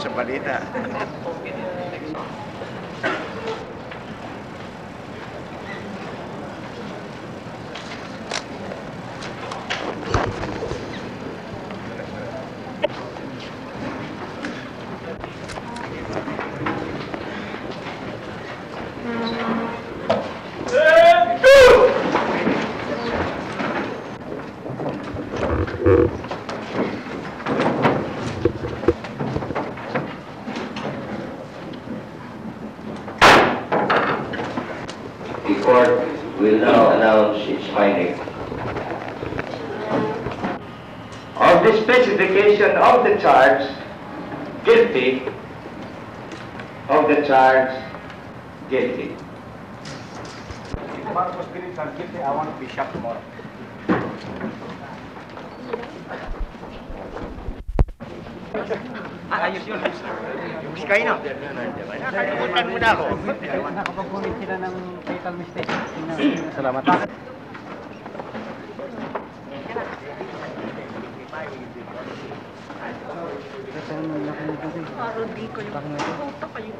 sa balita. The court will now announce its finding. Of the specification of the charge, guilty. Of the charge, guilty. If Marcos believes I'm guilty, I want to be shot tomorrow. Ayos yun. Sky na. Nakalimutan mo na ako. Nakapag-commit sila ng fatal mistake. Salamat. Parang di ko yung puta kayo.